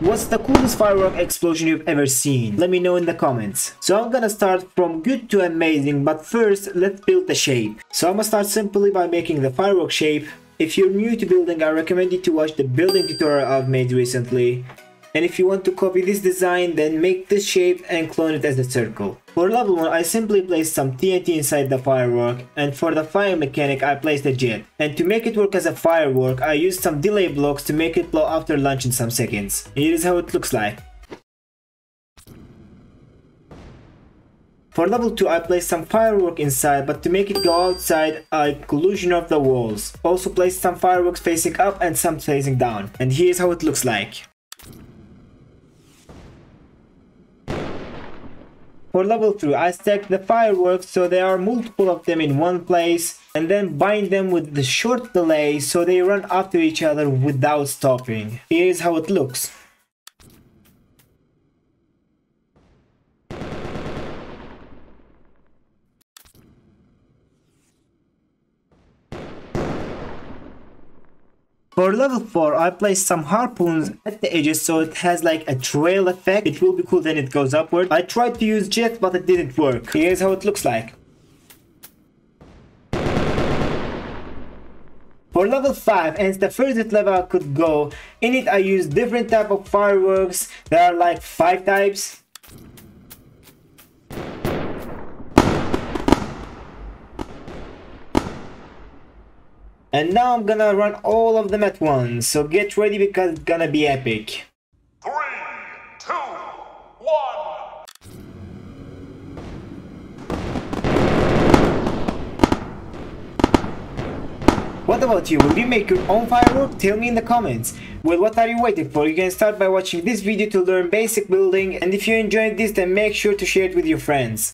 What's the coolest firework explosion you've ever seen? Let me know in the comments. So I'm gonna start from good to amazing, but first let's build the shape. So I'm gonna start simply by making the firework shape. If you're new to building, I recommend you to watch the building tutorial I've made recently. And if you want to copy this design, then make this shape and clone it as a circle. For level 1, I simply placed some TNT inside the firework, and for the fire mechanic, I placed a jet. And to make it work as a firework, I used some delay blocks to make it blow after launch in some seconds. Here is how it looks like. For level 2 I placed some firework inside but to make it go outside I collision of the walls. Also placed some fireworks facing up and some facing down. And here's how it looks like. For level 3, I stacked the fireworks so there are multiple of them in one place and then bind them with the short delay so they run after each other without stopping. Here's how it looks. For level 4, I placed some harpoons at the edges so it has like a trail effect. It will be cool when it goes upward. I tried to use jet but it didn't work. Here's how it looks like. For level 5, and it's the furthest level I could go, in it I used different type of fireworks. There are like 5 types. And now I'm gonna run all of them at once, so get ready because it's gonna be epic. Three, two, one. What about you? Will you make your own firework? Tell me in the comments. Well, what are you waiting for? You can start by watching this video to learn basic building and if you enjoyed this then make sure to share it with your friends.